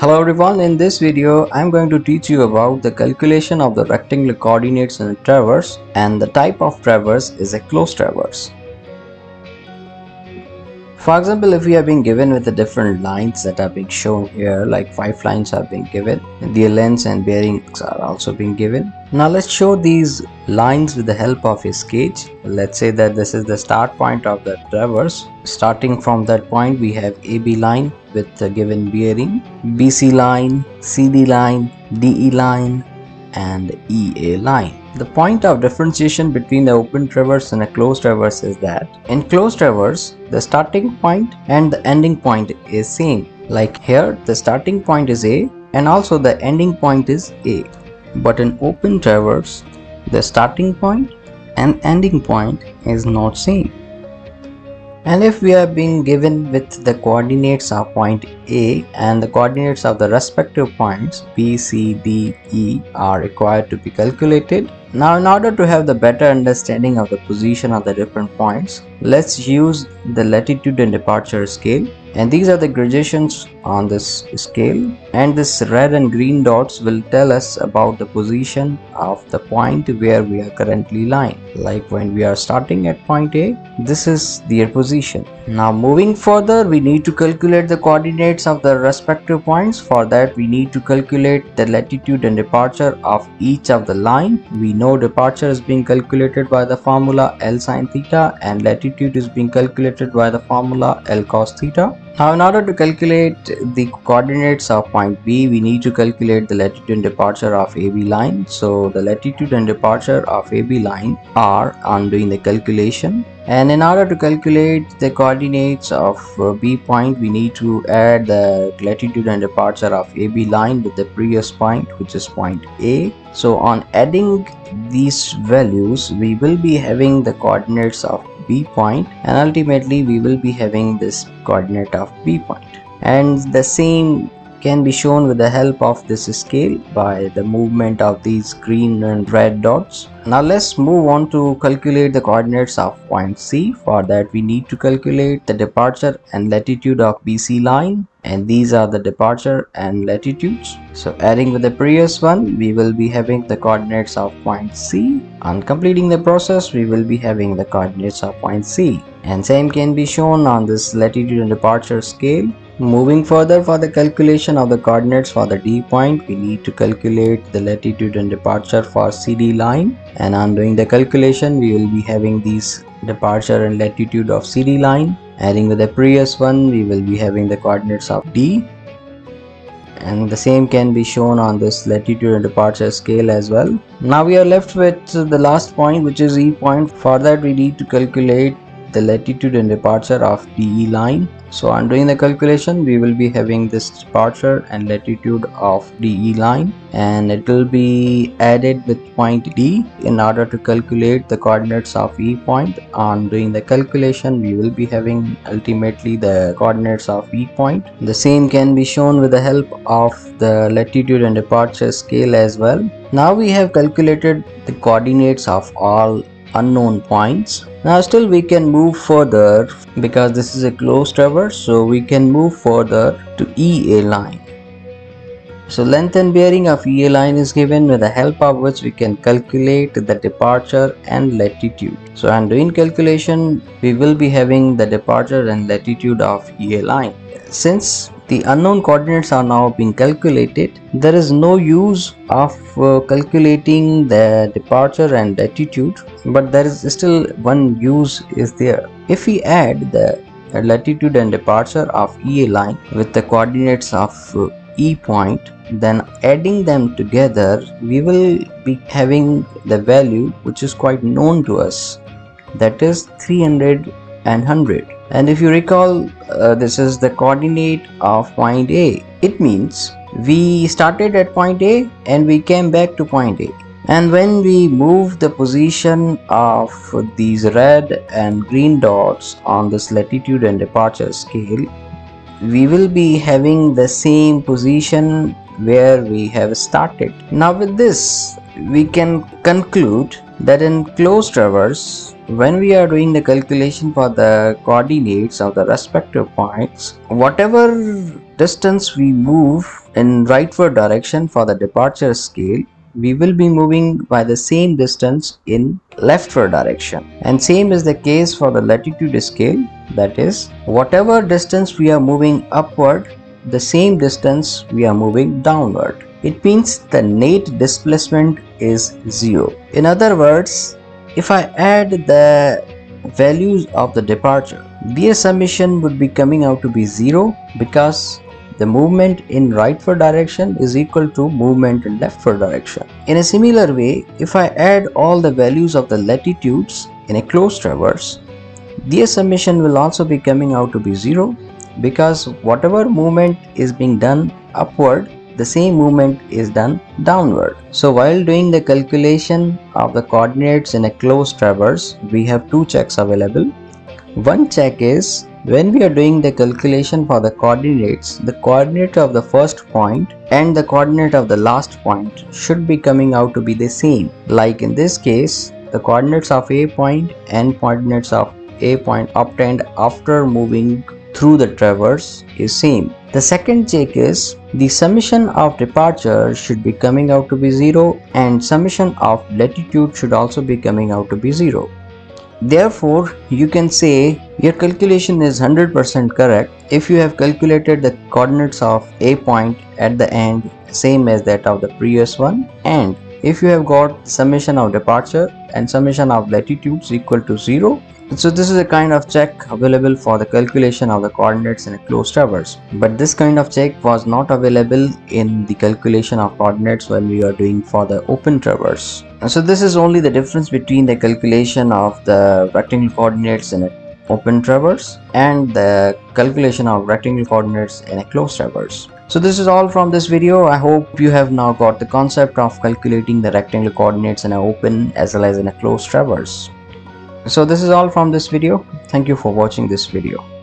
Hello everyone, in this video I'm going to teach you about the calculation of the rectangular coordinates in a traverse and the type of traverse is a closed traverse. For example, if we have been given with the different lines that are being shown here, like five lines have been given, the lengths and bearings are also being given. Now let's show these lines with the help of a sketch. Let's say that this is the start point of the traverse. Starting from that point, we have AB line with the given bearing, BC line, CD line, DE line, and EA line. The point of differentiation between the open traverse and a closed traverse is that in closed traverse, the starting point and the ending point is same. Like here, the starting point is A and also the ending point is A. But in open traverse, the starting point and ending point is not same. And if we are being given with the coordinates of point A and the coordinates of the respective points B, C, D, E are required to be calculated. Now in order to have the better understanding of the position of the different points, let's use the latitude and departure scale and these are the gradations on this scale. And this red and green dots will tell us about the position of the point where we are currently lying. Like when we are starting at point A this is their position. Now moving further we need to calculate the coordinates of the respective points. For that we need to calculate the latitude and departure of each of the line. We know departure is being calculated by the formula L sine theta and latitude is being calculated by the formula L cos theta now in order to calculate the coordinates of point B, we need to calculate the latitude and departure of AB line. So the latitude and departure of AB line are on doing the calculation. And in order to calculate the coordinates of uh, B point, we need to add the latitude and departure of AB line with the previous point, which is point A. So on adding these values, we will be having the coordinates of B point and ultimately we will be having this coordinate of B point. And the same can be shown with the help of this scale by the movement of these green and red dots. Now let's move on to calculate the coordinates of point C. For that we need to calculate the departure and latitude of BC line and these are the departure and latitudes. So adding with the previous one we will be having the coordinates of point C. On completing the process we will be having the coordinates of point C and same can be shown on this latitude and departure scale Moving further for the calculation of the coordinates for the D point, we need to calculate the latitude and departure for CD line and on doing the calculation we will be having these departure and latitude of CD line. Adding with the previous one we will be having the coordinates of D and the same can be shown on this latitude and departure scale as well. Now we are left with the last point which is E point. For that we need to calculate the latitude and departure of DE line. So on doing the calculation we will be having this departure and latitude of DE line and it will be added with point D in order to calculate the coordinates of E point. On doing the calculation we will be having ultimately the coordinates of E point. The same can be shown with the help of the latitude and departure scale as well. Now we have calculated the coordinates of all unknown points now still we can move further because this is a closed traverse so we can move further to EA line so length and bearing of EA line is given with the help of which we can calculate the departure and latitude. So on doing calculation, we will be having the departure and latitude of EA line. Since the unknown coordinates are now being calculated. There is no use of uh, calculating the departure and latitude but there is still one use is there. If we add the latitude and departure of EA line with the coordinates of uh, E point then adding them together we will be having the value which is quite known to us. That is 300 and 100 and if you recall uh, this is the coordinate of point A. It means we started at point A and we came back to point A. And when we move the position of these red and green dots on this latitude and departure scale we will be having the same position where we have started. Now with this we can conclude that in closed traverse when we are doing the calculation for the coordinates of the respective points whatever distance we move in rightward direction for the departure scale we will be moving by the same distance in leftward direction. And same is the case for the latitude scale that is whatever distance we are moving upward the same distance we are moving downward. It means the net displacement is zero. In other words if i add the values of the departure their summation would be coming out to be zero because the movement in rightward direction is equal to movement in leftward direction. In a similar way, if I add all the values of the latitudes in a closed traverse, their summation will also be coming out to be 0 because whatever movement is being done upward, the same movement is done downward. So while doing the calculation of the coordinates in a closed traverse, we have two checks available. One check is when we are doing the calculation for the coordinates, the coordinate of the first point and the coordinate of the last point should be coming out to be the same. Like in this case, the coordinates of A point and coordinates of A point obtained after moving through the traverse is same. The second check is the summation of departure should be coming out to be 0 and summation of latitude should also be coming out to be 0. Therefore, you can say your calculation is 100% correct if you have calculated the coordinates of a point at the end same as that of the previous one and if you have got summation of departure and summation of latitudes equal to 0 so this is a kind of check available for the calculation of the coordinates in a closed traverse. But this kind of check was not available in the calculation of coordinates when we are doing for the open traverse. So this is only the difference between the calculation of the rectangle coordinates in a open traverse and the calculation of rectangle coordinates in a closed traverse. So this is all from this video. I hope you have now got the concept of calculating the rectangle coordinates in an open as well as in a closed traverse so this is all from this video. Thank you for watching this video